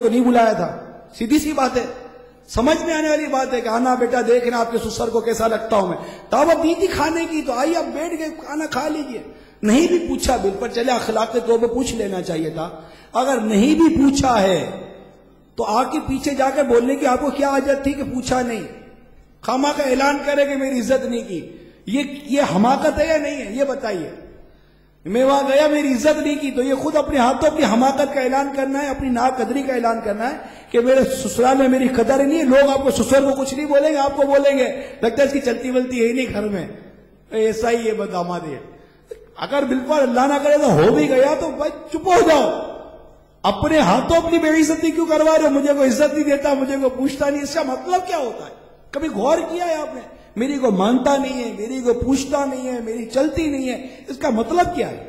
को नहीं बुलाया था। सीधी सी बात है। समझ में आने वाली बात है कि आना बेटा देखना आपके सुसर को कैसा लगता हूँ मैं। दावत दी थी खाने की तो आइए आप बैठ गए, खाना खा लीजिए। नहीं भी पूछा, बिल पर चले, अखलाक पर पूछ लेना चाहिए था। अगर नहीं भी पूछा है तो आके पीछे जाकर बोलने की आपको क्या आदत थी कि पूछा नहीं? खामा का ऐलान करे कि मेरी इज़्ज़त नहीं की। ये ये हमाकत है या नहीं है? ये बताइए। मैं वहाँ गया, मेरी इज़्ज़त नहीं की तो ये खुद अपने हाथों अपनी हमाकत का ऐलान करना है, अपनी नाकदरी का ऐलान करना है कि मेरे ससुराल में मेरी कदर नहीं है, लोग आपको ससुर को कुछ नहीं बोलेंगे, आपको बोलेंगे, लगता है इसकी चलती वलती है नहीं घर में। ऐसा ही ये दामाद है अगर बिल्कुल अल्लाह ना करे तो हो भी गया तो भाई चुप हो जाओ। अपने हाथों अपनी बेइज्जती क्यों करवा रहे हो? मुझे कोई इज़्ज़त नहीं देता, मुझे कोई पूछता नहीं, इसका मतलब क्या होता है? कभी गौर किया है आपने? मेरी को मानता नहीं है, मेरी को पूछता नहीं है, मेरी चलती नहीं है। इसका मतलब क्या है?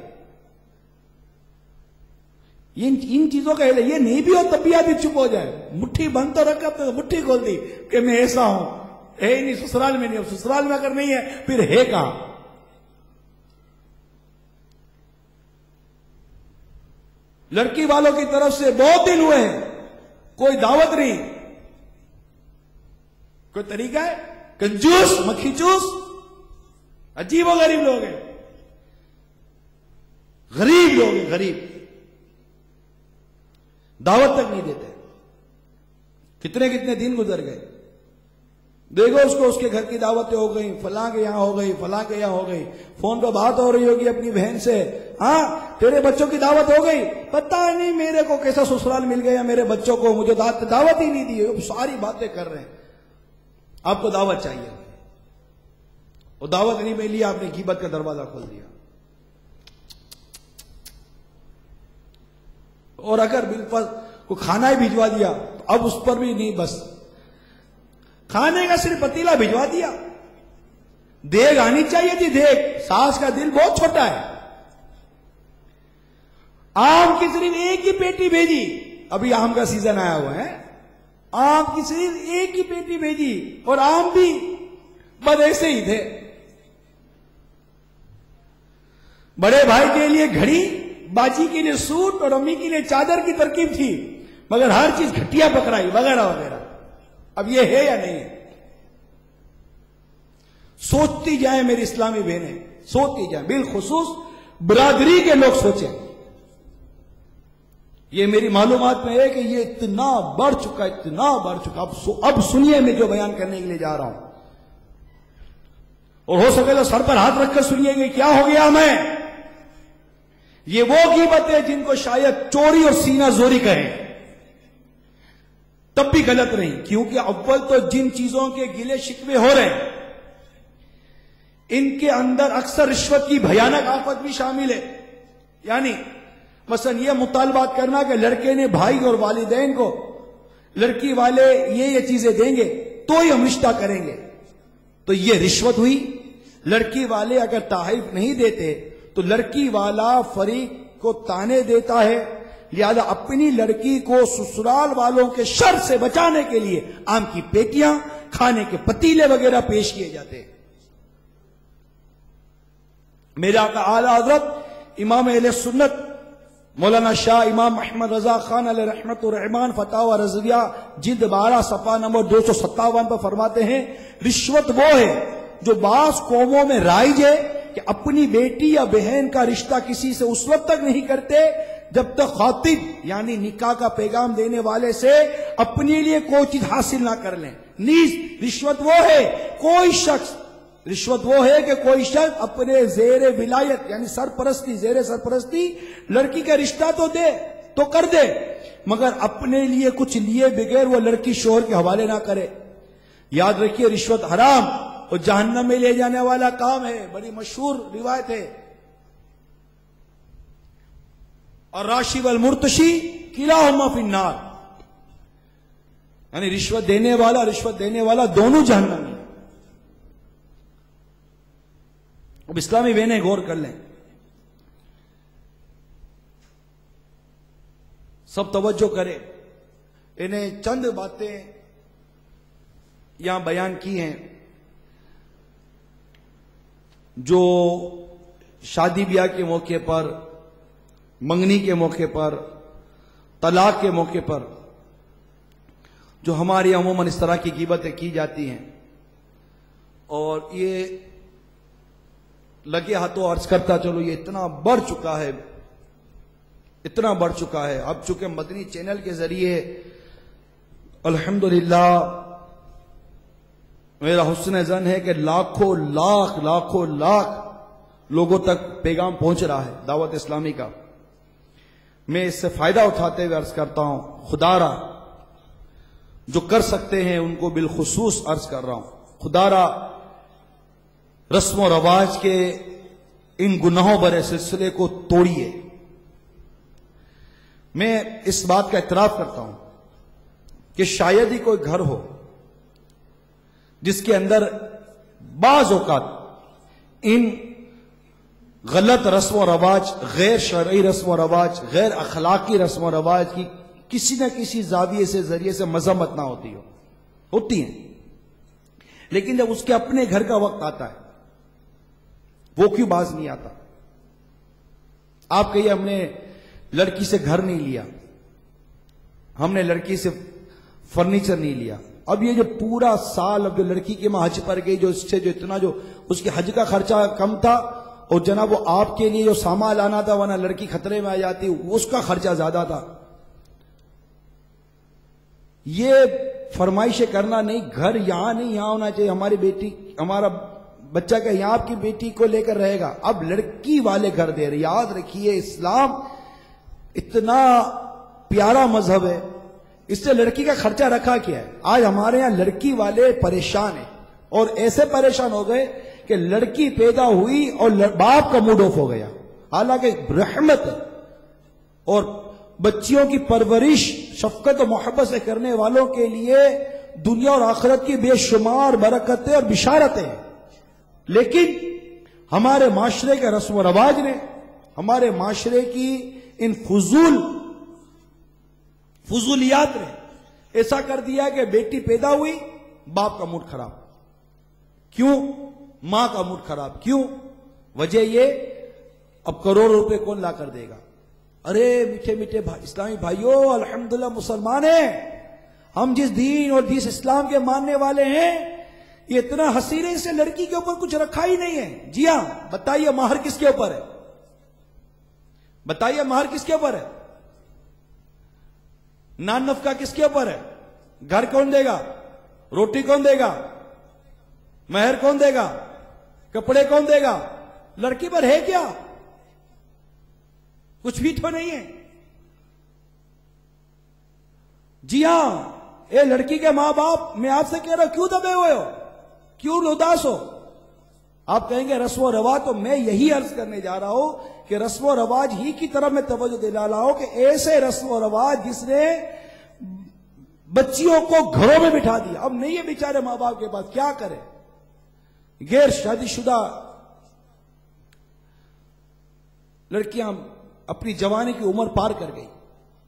इन इन चीज़ों का ये नहीं भी हो तब भी आदमी चुप हो जाए। मुट्ठी बंद तो रखा तो मुट्ठी खोल दी कि मैं ऐसा हूँ है नहीं, ससुराल में नहीं, अब ससुराल में अगर नहीं है, फिर है कहा? लड़की वालों की तरफ़ से बहुत दिन हुए हैं, कोई दावत नहीं। कोई तरीका है? कंजूस मक्खी चूस अजीब और गरीब लोग हैं। गरीब लोग हैं, गरीब। दावत तक नहीं देते। कितने कितने दिन गुजर गए। देखो उसको, उसके घर की दावतें हो गई, फला के यहाँ हो गई, फला के यहाँ हो गई। फ़ोन पर बात हो रही होगी अपनी बहन से। हाँ तेरे बच्चों की दावत हो गई। पता नहीं मेरे को कैसा ससुराल मिल गया, मेरे बच्चों को मुझे दावत ही नहीं दी। सारी बातें कर रहे हैं। आपको दावत चाहिए। और दावत नहीं मिली, आपने कीबत का दरवाज़ा खोल दिया। और अगर बिल्कुल को खाना ही भिजवा दिया तो अब उस पर भी नहीं, बस। खाने का सिर्फ़ पतीला भिजवा दिया। देग आनी चाहिए थी देग सास का दिल बहुत छोटा है। आम की सिर्फ़ एक ही पेटी भेजी। अभी आम का सीज़न आया हुआ है। आम की सिर्फ़ एक ही पेटी भेजी और आम भी बस ऐसे ही। थे बड़े भाई के लिए घड़ी, बाजी के लिए सूट और अम्मी के लिए चादर की तरकीब थी, मगर हर चीज़ घटिया पकड़ाई, वगैरह वगैरह। अब ये है या नहीं? है सोचती जाए मेरी इस्लामी बहनें, सोचती जाए, बिलखसूस, बरादरी के लोग सोचें। ये मेरी मालूमात में है कि ये इतना बढ़ चुका इतना बढ़ चुका। अब सु, अब सुनिए मैं जो बयान करने के लिए जा रहा हूँ। और हो सके तो सर पर हाथ रखकर सुनिएगे क्या हो गया मैं ये वो कीमत है जिनको शायद चोरी और सीना जोरी कहें। तब भी गलत नहीं क्योंकि अव्वल तो जिन चीज़ों के गिले शिकवे हो रहे हैं इनके अंदर अक्सर रिश्वत की भयानक आफत भी शामिल है। यानी मसन ये मुतालबात करना कि लड़के ने भाई और वालिदैन को, लड़की वाले ये ये चीज़ें देंगे तो ही हम रिश्ता करेंगे। तो ये रिश्वत हुई। लड़की वाले अगर ताहिफ नहीं देते तो लड़की वाला फरीक को ताने देता है। लिहाजा अपनी लड़की को ससुराल वालों के शर से बचाने के लिए आम की पेटियाँ, खाने के पतीले वगैरह पेश किए जाते हैं। मेरा आला हज़रत, इमाम अल सुन्नत मौलाना शाह इमाम अहमद रजा खान अल रहमत रहमान फताह रजिया जिद बारह सफ़ा नंबर दो सौ सत्तावन पर फरमाते हैं, रिश्वत वो है जो बास कौमों में राइज है कि अपनी बेटी या बहन का रिश्ता किसी से उस वक्त तक नहीं करते जब तक खातिब, यानी निकाह का पैगाम देने वाले से अपने लिए कोई चीज़ हासिल ना कर लें। नीज, रिश्वत वो है, कोई शख्स रिश्वत वो है कि कोई शख्स अपने जेर विलायत, यानी सरपरस्ती, जेर सरपरस्ती, लड़की का रिश्ता तो दे तो कर दे, मगर अपने लिए कुछ लिए बगैर वो लड़की शोहर के हवाले ना करे। याद रखिए, रिश्वत हराम और जहन्नम में ले जाने वाला काम है, बड़ी मशहूर रिवायत है। और राशि वल मुर्तशी किला फिन्नार। यानी रिश्वत देने वाला, रिश्वत देने वाला दोनों जहन्नम में अब इस्लामी बहनें गौर कर लें। सब तवज्जो करें। इन्हें चंद बातें यहाँ बयान की हैं, जो शादी ब्याह के मौके पर, मंगनी के मौके पर, तलाक के मौके पर, जो हमारे अमूमन इस तरह की कीमतें की जाती हैं। और ये लगे हाथों अर्ज़ करता, चलो ये इतना बढ़ चुका है, इतना बढ़ चुका है। अब चूँकि मदनी चैनल के ज़रिए, अल्हम्दुलिल्लाह, मेरा हुसन जन है कि लाखों, लाख लाखों, लाख लोगों तक पैगाम पहुँच रहा है दावत इस्लामी का। मैं इससे फ़ायदा उठाते हुए अर्ज़ करता हूँ, खुदारा, जो कर सकते हैं उनको बिलखसूस अर्ज़ कर रहा हूँ। खुदारा रस्म रवाज के इन गुनाहों भरे सिलसिले को तोड़िए। मैं इस बात का इतराफ करता हूँ कि शायद ही कोई घर हो जिसके अंदर बाज औकात इन गलत रस्म व रवाज गैर शर्य रस्म व रवाज गैर अखलाकी रस्म व रवाज की किसी न किसी जाविये से ज़रिए से मजम्मत ना होती हो। होती है। लेकिन जब उसके अपने घर का वक्त आता है वो क्यों बाज नहीं आता? आप कहिए हमने लड़की से घर नहीं लिया। हमने लड़की से फर्नीचर नहीं लिया। अब ये जो पूरा साल अब जो लड़की के माँ हज पर गई, जो इससे जो इतना जो उसके हज का खर्चा कम था, और जना वो आपके लिए जो सामान लाना था, वरना लड़की खतरे में आ जाती, उसका खर्चा ज़्यादा था। ये फरमाइशें करना नहीं, घर यहाँ नहीं, यहाँ होना चाहिए। हमारी बेटी, हमारा बच्चा का यहाँ आपकी बेटी को लेकर रहेगा। अब लड़की वाले घर दे रहे, याद रखिए, इस्लाम इतना प्यारा मज़हब है, इससे लड़की का खर्चा रखा क्या है? आज हमारे यहाँ लड़की वाले परेशान है और ऐसे परेशान हो गए कि लड़की पैदा हुई और बाप का मूड ऑफ़ हो गया। हालाँकि रहमत और बच्चियों की परवरिश, शफकत और मोहब्बत से करने वालों के लिए दुनिया और आखिरत की बेशुमार बरकतें और बिशारतें हैं। लेकिन हमारे माशरे के रस्म रवाज ने, हमारे माशरे की इन फजूल, फजूलियात ने ऐसा कर दिया कि बेटी पैदा हुई, बाप का मूड खराब। क्यों? माँ का मूड खराब। क्यों? वजह ये, अब करोड़ रुपए कौन ला कर देगा? अरे, मीठे मीठे भाई इस्लामी भाइयों, अल्हम्दुलिल्लाह, मुसलमान है। हम जिस दीन और जिस इस्लाम के मानने वाले हैं ये इतना हसीने से लड़की के ऊपर कुछ रखा ही नहीं है। जी हाँ, बताइए महर किसके ऊपर है? बताइए महर किसके ऊपर है? नान नफका किसके ऊपर है? घर कौन देगा? रोटी कौन देगा? महर कौन देगा? कपड़े कौन देगा? लड़की पर है क्या? कुछ भी तो नहीं है। जी हाँ ये लड़की के माँ बाप, मैं आपसे कह रहा हूँ, क्यों दबे हुए हो? क्यों उदास हो? आप कहेंगे, रस्म रवाज तो मैं यही अर्ज़ करने जा रहा हूँ कि रस्म रवाज ही की तरफ़ मैं तवज्जो दिला रहा हूँ कि ऐसे रस्म रवाज जिसने बच्चियों को घरों में बिठा दिया। अब नहीं है बेचारे माँ बाप के पास क्या करें? गैर शादीशुदा लड़कियाँ अपनी जवानी की उम्र पार कर गई।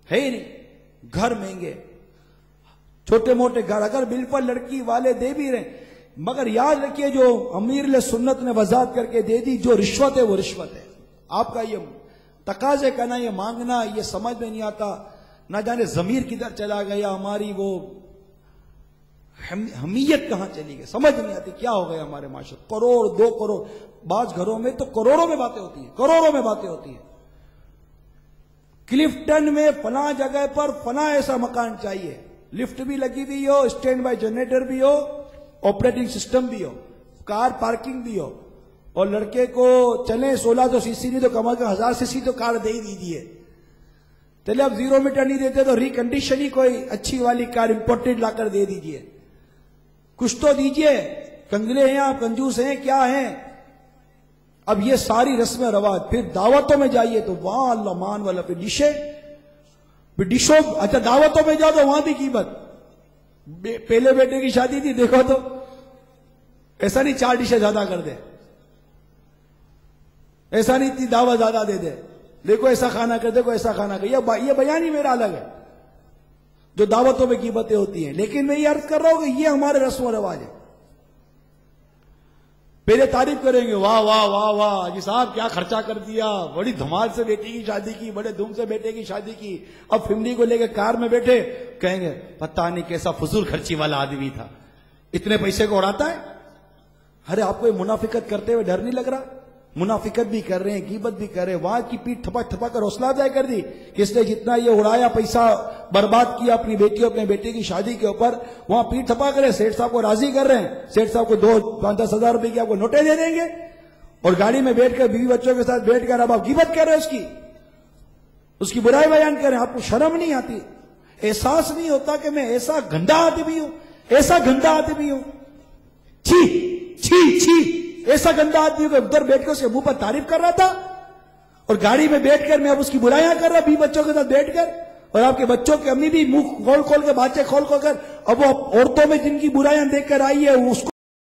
है ही नहीं। घर महँगे। छोटे मोटे घर, अगर बिल पर लड़की वाले दे भी रहे मगर याद रखिए जो अमीर सुन्नत ने वजात करके दे दी जो रिश्वत है वो रिश्वत है। आपका ये तकाजे करना ये मांगना ये समझ में नहीं आता। ना जाने जमीर किधर चला गया हमारी वो हम, हमीयत कहाँ चली गई? समझ नहीं आती क्या हो गया हमारे माशर। करोड़ दो करोड़। बाज घरों में तो करोड़ों में बातें होती है करोड़ों में बातें होती है। क्लिफ्टन में फला जगह पर फला ऐसा मकान चाहिए। लिफ्ट भी लगी हुई हो स्टैंड बाय जनरेटर भी हो ऑपरेटिंग सिस्टम भी हो, कार पार्किंग भी हो, और लड़के को चले सोलह सौ सीसी नहीं तो कमर का हज़ार सीसी तो कार दे ही दीजिए। चले अब ज़ीरो मीटर नहीं देते तो रिकंडीशन ही कोई अच्छी वाली कार इंपोर्टेड लाकर दे दीजिए। कुछ तो दीजिए, कंगले हैं आप, कंजूस हैं, क्या हैं? अब ये सारी रस्म रवाज, फिर दावतों में जाइए तो वहाँ अल्लाह, मान वाला फिर डिशे फिर डिशो अच्छा दावतों में जाओ तो वहाँ भी कीमत। पहले बेटे की शादी थी, देखो तो। ऐसा नहीं चार डिशे ज़्यादा कर दे। ऐसा नहीं थी दावा ज़्यादा दे दे। देखो ऐसा खाना कर, देखो ऐसा खाना कर। यह ये बयान ही मेरा अलग है। जो दावतों में कीमतें होती हैं। लेकिन मैं ये अर्थ कर रहा हूँ कि ये हमारे रस्म रवाज है। पहले तारीफ़ करेंगे, वाह वाह वाह वाह, जी साहब, क्या खर्चा कर दिया। बड़ी धमाल से बेटी की शादी की, बड़े धूम से बेटे की शादी की। अब फैमिली को लेकर कार में बैठे, कहेंगे, पता नहीं कैसा फजूल खर्ची वाला आदमी था। इतने पैसे को उड़ाता है? अरे आपको ये मुनाफिकत करते हुए डर नहीं लग रहा? मुनाफिकत भी कर रहे हैं कीमत भी कर रहे हैं। वहाँ की पीठ थपा थपा कर हौसला अफजाई कर दी। किसने जितना ये उड़ाया, पैसा बर्बाद किया अपनी बेटी अपने बेटे की शादी के ऊपर, वहाँ पीठ थपा करे सेठ साहब को राज़ी कर रहे हैं। सेठ साहब को दो, पाँच, दस हज़ार रुपए की आपको नोटे दे देंगे। और गाड़ी में बैठकर बीवी बच्चों के साथ बैठकर अब आप कीमत कर रहे हैं उसकी। उसकी बुराई बयान करें आपको शर्म नहीं आती? एहसास नहीं होता कि मैं ऐसा गंदा आदमी हूँ, ऐसा गंदा आदमी हूँ। छी! छी छी। ऐसा गंदा आदमी को उधर बैठकर उसके मुँह पर तारीफ़ कर रहा था? और गाड़ी में बैठकर मैं अब उसकी बुराया कर रहा बी बच्चों के साथ बैठकर, और आपके बच्चों के अम्मी भी मुँह खोल खोल के बातें खोल खोल कर, अब वो औरतों में जिनकी बुराया देखकर आई है, उसको